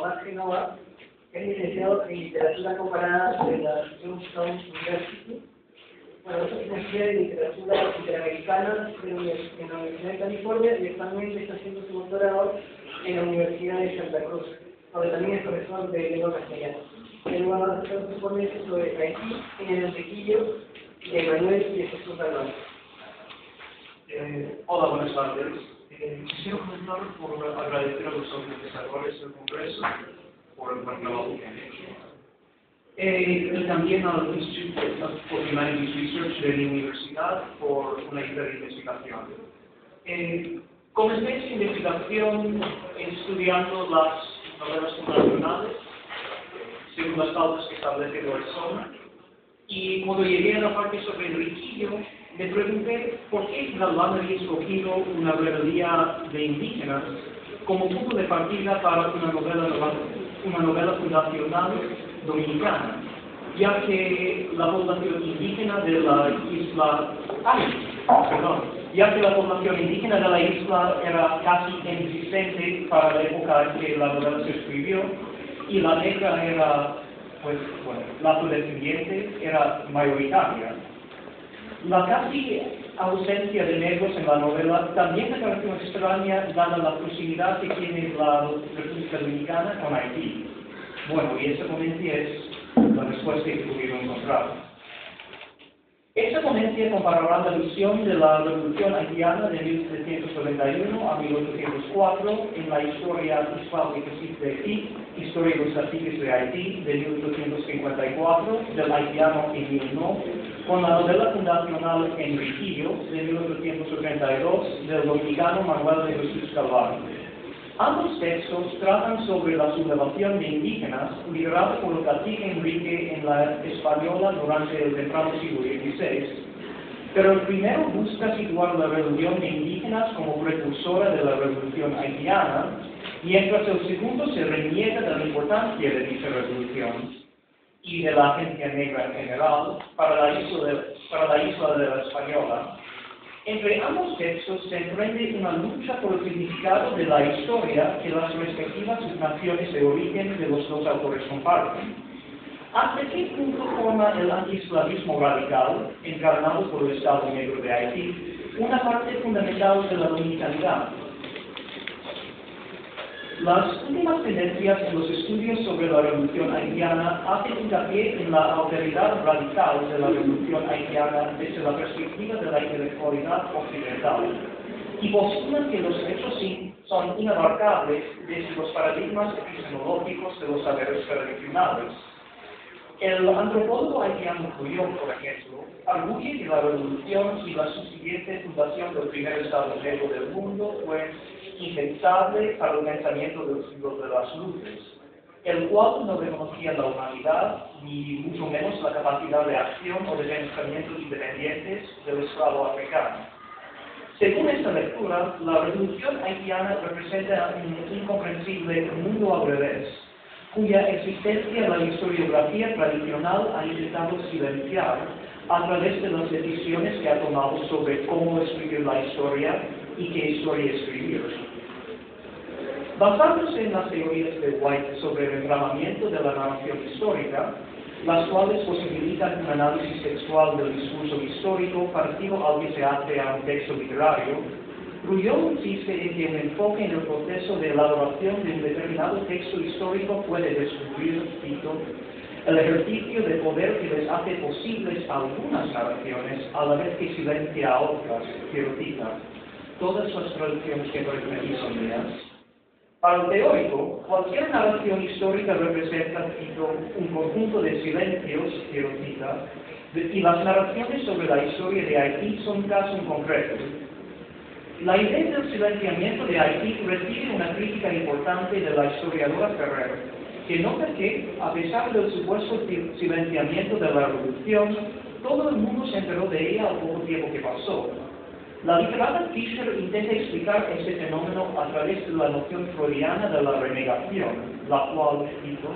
Tomás es licenciado en Literatura Comparada de la University. Bueno, es licenciado en Literatura Interamericana en la Universidad de California y actualmente está haciendo su doctorado en la Universidad de Santa Cruz, donde también es profesor de lengua castellana. Él va a hacer sobre Haití en el Enriquillo de Manuel y Jesús Alonso. Eh, hola, buenas tardes. Eh, comenzar por agradecer a los organizadores del Congreso por el trabajo que han hecho. Eh, y también al Institute for Humanities Research de la universidad por una investigación. Eh, comencé esta investigación estudiando las novelas fundacionales, según las pautas que establece Lorzona, y cuando llegué a la parte sobre el riquillo, me pregunté por qué Galván había escogido una rebeldía de indígenas como punto de partida para una novela, una novela fundacional dominicana, ya que la población indígena de la isla, perdón, ya que la población indígena de la isla era casi inexistente para la época en que la novela se escribió, y la negra era, pues, bueno, la afrodescendiente era mayoritaria. La casi ausencia de negros en la novela también me pareció extraña dada la proximidad que tiene la República Dominicana con Haití. Bueno, y esa ponencia es la respuesta que pudieron encontrar. Esta ponencia comparará la visión de la Revolución Haitiana de 1791 a 1804 en la historia histórica de Haití, Historia de los de Haití de 1854, del haitiano Emil No, con la novela fundacional Enriquillo de 1882 del dominicano Manuel de Jesús Calvano. Ambos textos tratan sobre la sublevación de indígenas liderada por cacique Enrique en la española durante el temprano siglo XVI, pero el primero busca situar la rebelión de indígenas como precursora de la revolución haitiana, mientras el segundo se reniega de la importancia de dicha revolución y de la agencia negra en general para la isla de, para la, isla de la española, entre ambos textos se emprende una lucha por el significado de la historia que las respectivas naciones de origen de los dos autores comparten. ¿Hasta qué punto forma el antiesclavismo radical, encarnado por el Estado Negro de Haití, una parte fundamental de la dominicanidad? Las últimas tendencias en los estudios sobre la revolución haitiana hacen hincapié en la alteridad radical de la revolución haitiana desde la perspectiva de la intelectualidad occidental y postulan que los hechos sí son inabarcables desde los paradigmas epistemológicos de los saberes tradicionales. El antropólogo haitiano Curión, por ejemplo, arguye que la revolución y la subsiguiente fundación del primer Estado negro del mundo fue impensable para el pensamiento del siglo de las luces, el cual no reconocía la humanidad, ni mucho menos la capacidad de acción o de pensamientos independientes del esclavo africano. Según esta lectura, la revolución haitiana representa un incomprensible mundo al revés, cuya existencia la historiografía tradicional ha intentado silenciar a través de las decisiones que ha tomado sobre cómo escribir la historia y qué historia escribir. Basándose en las teorías de White sobre el enramamiento de la narración histórica, las cuales posibilitan un análisis textual del discurso histórico parecido al que se hace a un texto literario, Rouillon insiste en que un enfoque en el proceso de elaboración de un determinado texto histórico puede descubrir, cito, el ejercicio de poder que les hace posibles algunas narraciones a la vez que silencia a otras, quiero. Todas las traducciones que por aquí son mías. Para el teórico, cualquier narración histórica representa un conjunto de silencios, citar, y las narraciones sobre la historia de Haití son un caso en concreto. La idea del silenciamiento de Haití recibe una crítica importante de la historiadora Ferrer, que nota que, a pesar del supuesto silenciamiento de la revolución, todo el mundo se enteró de ella al poco tiempo que pasó, la literata Fischer intenta explicar este fenómeno a través de la noción freudiana de la renegación, la cual, cito,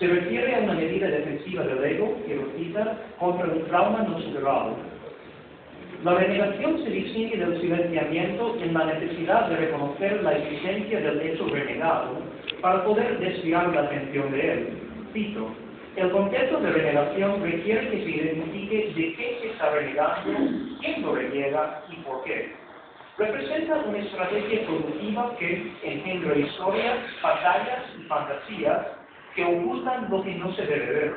se refiere a una medida defensiva del ego, que cita, contra un trauma no superado. La renegación se distingue del silenciamiento en la necesidad de reconocer la existencia del hecho renegado para poder desviar la atención de él. Cito, el concepto de renegación requiere que se identifique de qué se está renegando, quién lo reniega y por qué. Representa una estrategia productiva que engendra historias, batallas y fantasías que ocultan lo que no se debe ver.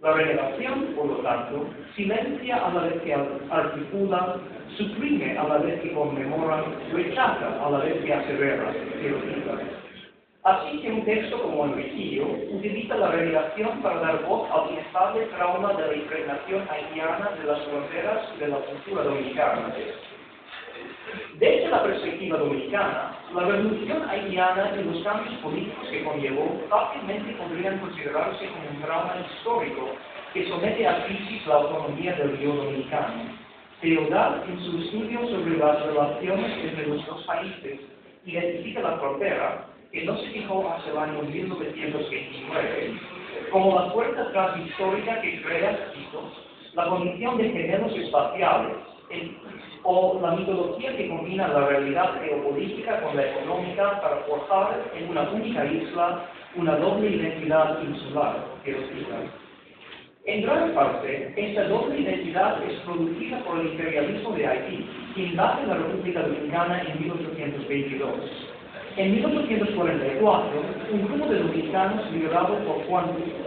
La renegación, por lo tanto, silencia a la vez que articula, suprime a la vez que conmemora, rechaza a la vez que asevera, Así que un texto como el Vigilio utiliza la revelación para dar voz al inestable trauma de la impregnación haitiana de las fronteras de la cultura dominicana. Desde la perspectiva dominicana, la revolución haitiana y los cambios políticos que conllevó fácilmente podrían considerarse como un trauma histórico que somete a crisis la autonomía del río dominicano. Teodal, en su estudio sobre las relaciones entre los dos países, identifica la frontera que no se fijó hacia el año 1929 como la fuerza transhistórica que crea, la condición de gemelos espaciales o la mitología que combina la realidad geopolítica con la económica para forjar en una única isla una doble identidad insular, que En gran parte, esta doble identidad es producida por el imperialismo de Haití, que invade la República Dominicana en 1822 en 1844, un grupo de dominicanos liderado por Juan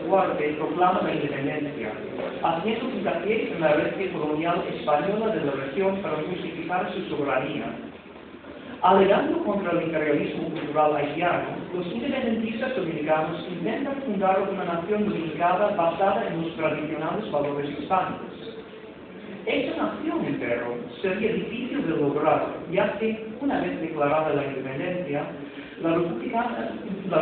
Duarte proclama la independencia, haciendo hincapié en la herencia colonial española de la región para justificar su soberanía. Alegando contra el imperialismo cultural haitiano, los independentistas dominicanos intentan fundar una nación dominicana basada en los tradicionales valores hispanos. Esta nación, pero, sería difícil de lograr, ya que, una vez declarada la independencia, la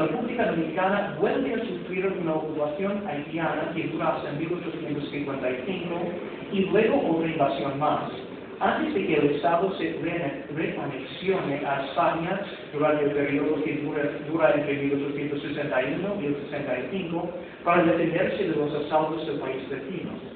República, Dominicana vuelve a sufrir una ocupación haitiana que dura hasta 1855 y luego otra invasión más. Antes de que el Estado se reanexione a España durante el periodo que dura, entre 1861 y el 65 para defenderse de los asaltos del país vecino.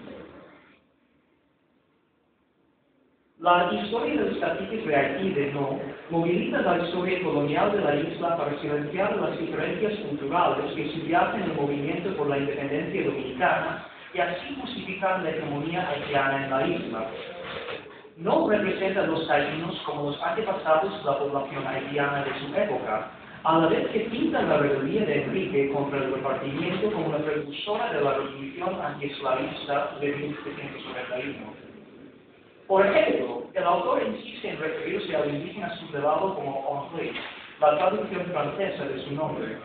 La historia de los caciques de Haití de No moviliza la historia colonial de la isla para silenciar las diferencias culturales que subyacen el movimiento por la independencia dominicana y así justificar la hegemonía haitiana en la isla. No representa a los haitianos como los antepasados de la población haitiana de su época, a la vez que pinta la rebelión de Enrique contra el repartimiento como una precursora de la revolución antiesclavista de 1791. Por ejemplo, el autor insiste en referirse al indígena sublevado como Henri, la traducción francesa de su nombre.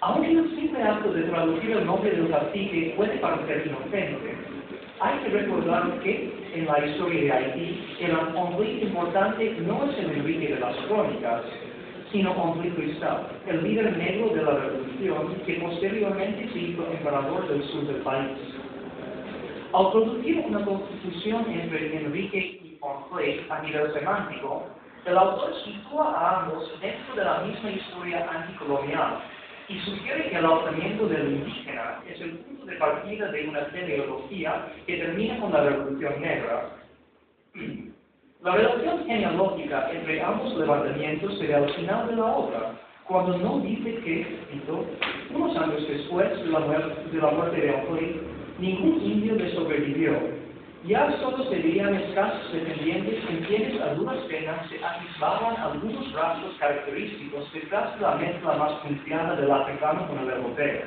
Aunque el simple acto de traducir el nombre del cacique puede parecer inocente, hay que recordar que en la historia de Haití el Henri importante no es el Enrique de las crónicas, sino Henri Cristal, el líder negro de la revolución que posteriormente se hizo emperador del sur del país. Al producir una constitución entre Enrique y Fonflé a nivel semántico, el autor sitúa a ambos dentro de la misma historia anticolonial y sugiere que el alzamiento del indígena es el punto de partida de una teleología que termina con la Revolución Negra. La relación genealógica entre ambos levantamientos se ve al final de la obra, cuando no dice que, cito, unos años después de la muerte de, la ningún indio le sobrevivió. Ya solo serían escasos descendientes en quienes a duras penas se atisbaban algunos rasgos característicos detrás de la mezcla más confiada del africano con el europeo.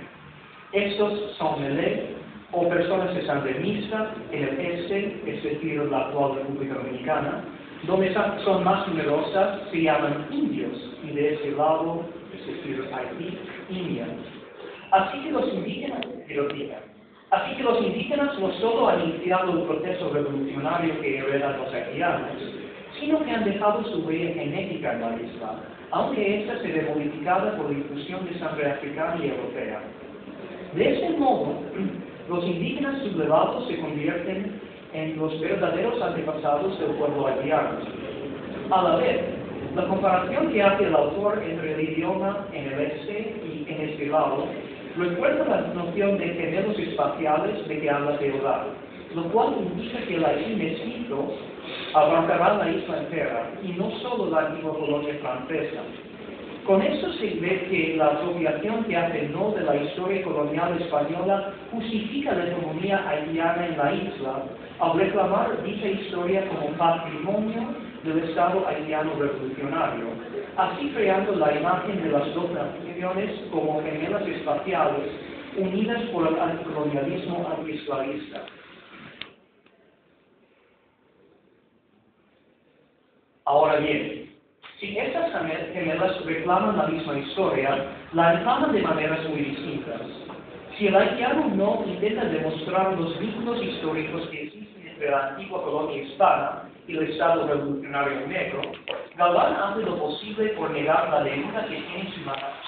Estos son Melé o personas de sangre mixta en el este, es decir, la actual República Dominicana, donde son más numerosas se llaman indios y de ese lado, es decir, Haití, indios. Así que los indígenas, Así que los indígenas no solo han iniciado el proceso revolucionario que heredan los haitianos, sino que han dejado su huella genética en la isla, aunque ésta se ve modificada por la infusión de sangre africana y europea. De este modo, los indígenas sublevados se convierten en los verdaderos antepasados del pueblo haitiano. A la vez, la comparación que hace el autor entre el idioma en el este y en este lado recuerda la noción de gemelos espaciales de que habla Teodoro, lo cual indica que el Haití mestizo abarcará la isla entera y no solo la antigua colonia francesa. Con eso se ve que la apropiación que hace no de la historia colonial española justifica la hegemonía haitiana en la isla al reclamar dicha historia como patrimonio del Estado haitiano revolucionario, así creando la imagen de las dos naciones como gemelas espaciales unidas por el colonialismo antiesclavista. Ahora bien, si estas gemelas reclaman la misma historia, la reclaman de maneras muy distintas. Si el haitiano no intenta demostrar los vínculos históricos que existen entre la antigua colonia hispana y el Estado revolucionario negro, Galván hace lo posible por negar la deuda que tiene su,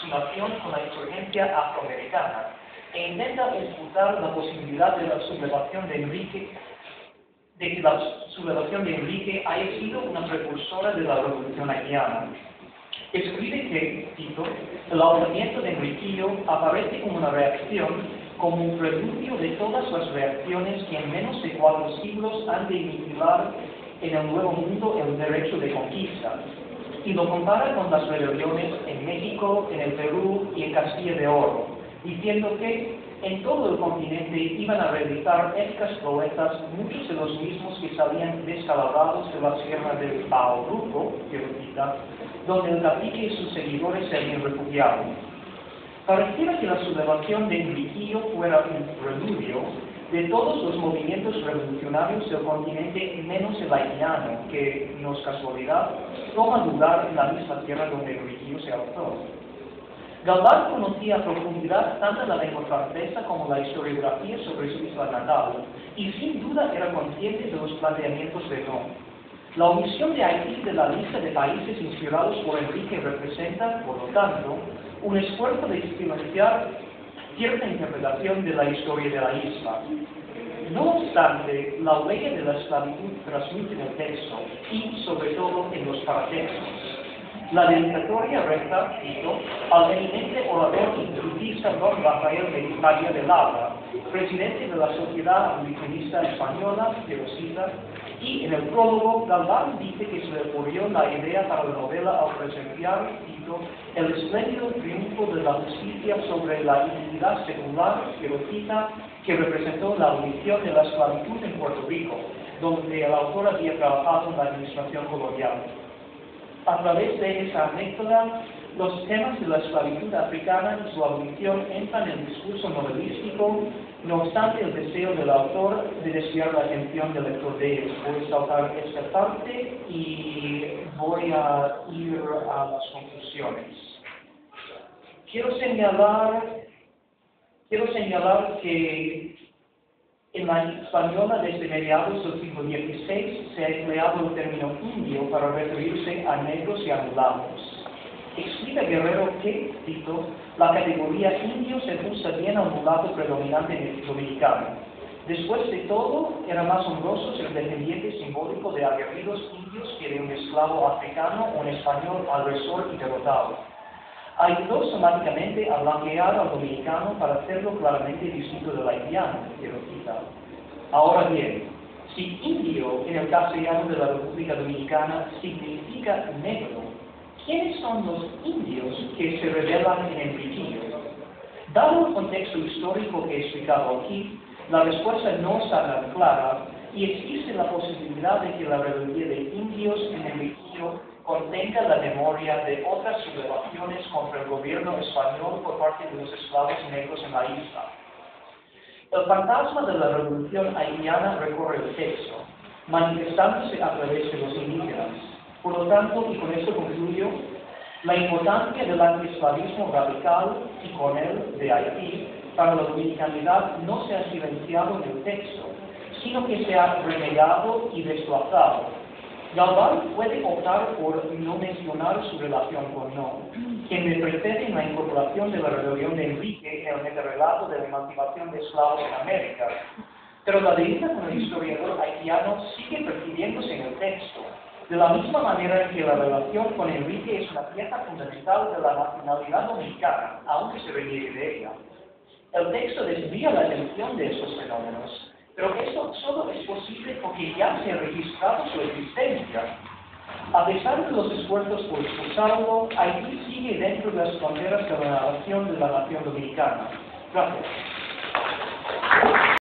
nación con la insurgencia afroamericana e intenta disputar la posibilidad de la sublevación de Enrique de que la sublevación de Enrique haya sido una precursora de la revolución haitiana. Escribe que, cito, el ahorcamiento de Enriquillo aparece como una reacción, como un preludio de todas las reacciones que en menos de cuatro siglos han de iniquiar en el Nuevo Mundo el derecho de conquista, y lo compara con las rebeliones en México, en el Perú y en Castilla de Oro, diciendo que en todo el continente iban a realizar estas proezas muchos de los mismos que salían descalabrados de la sierra del Paoruco, donde el cacique y sus seguidores se habían refugiado. Pareciera que la sublevación de Enriquillo fuera un preludio de todos los movimientos revolucionarios del continente, menos el haitiano, que, no es casualidad, toma lugar en la misma tierra donde Enriquillo se alzó. Galván conocía a profundidad tanto la lengua francesa como la historiografía sobre su isla natal, y sin duda era consciente de los planteamientos de No. La omisión de Haití de la lista de países inspirados por Enrique representa, por lo tanto, un esfuerzo de silenciar cierta interpretación de la historia de la isla. No obstante, la huella de la esclavitud transmite en el texto y, sobre todo, en los paratextos. La dedicatoria recta, cito, al eminente orador intrusista don Rafael de María de Lara, presidente de la Sociedad Abolicionista Española, de Rosita, y en el prólogo, Galván dice que se le ocurrió la idea para la novela al presenciar, cito, el espléndido triunfo de la justicia sobre la identidad secular, Rosita, que representó la abolición de la esclavitud en Puerto Rico, donde el autor había trabajado en la administración colonial. A través de esa anécdota, los temas de la esclavitud africana y su abolición entran en el discurso novelístico, no obstante el deseo del autor de desviar la atención del lector de ellos. Voy a saltar esta parte y voy a ir a las conclusiones. Quiero señalar, que en la española desde mediados del siglo XVI se ha empleado el término indio para referirse a negros y a mulatos. Explica Guerrero que, cito, la categoría indio se usa bien al mulato predominante dominicano. Después de todo, era más honroso ser descendiente simbólico de aguerridos indios que de un esclavo africano o un español agresor y derrotado ayudó somáticamente a blanquear al dominicano para hacerlo claramente distinto del haitiano, citar. Ahora bien, si indio en el castellano de la República Dominicana significa negro, ¿quiénes son los indios que se revelan en Enriquillo? Dado el contexto histórico que he explicado aquí, la respuesta no está tan clara y existe la posibilidad de que la rebelión de indios en Enriquillo contenga la memoria de otras sublevaciones contra el gobierno español por parte de los esclavos negros en la isla. El fantasma de la revolución haitiana recorre el texto, manifestándose a través de los indígenas. Por lo tanto, y con esto concluyo, la importancia del antiesclavismo radical y con él de Haití para la dominicanidad no se ha silenciado en el texto, sino que se ha renegado y desplazado Galván puede optar por no mencionar su relación con No, quien le precede en la incorporación de la rebelión de Enrique en el relato de la emancipación de esclavos en América. Pero la deuda con el historiador haitiano sigue percibiéndose en el texto, de la misma manera en que la relación con Enrique es una pieza fundamental de la nacionalidad dominicana, aunque se reniegue de ella. El texto desvía la atención de esos fenómenos, Pero esto solo es posible porque ya se ha registrado su existencia. A pesar de los esfuerzos por expulsarlo, Haití sigue dentro de las fronteras de la nación de la nación dominicana. Gracias.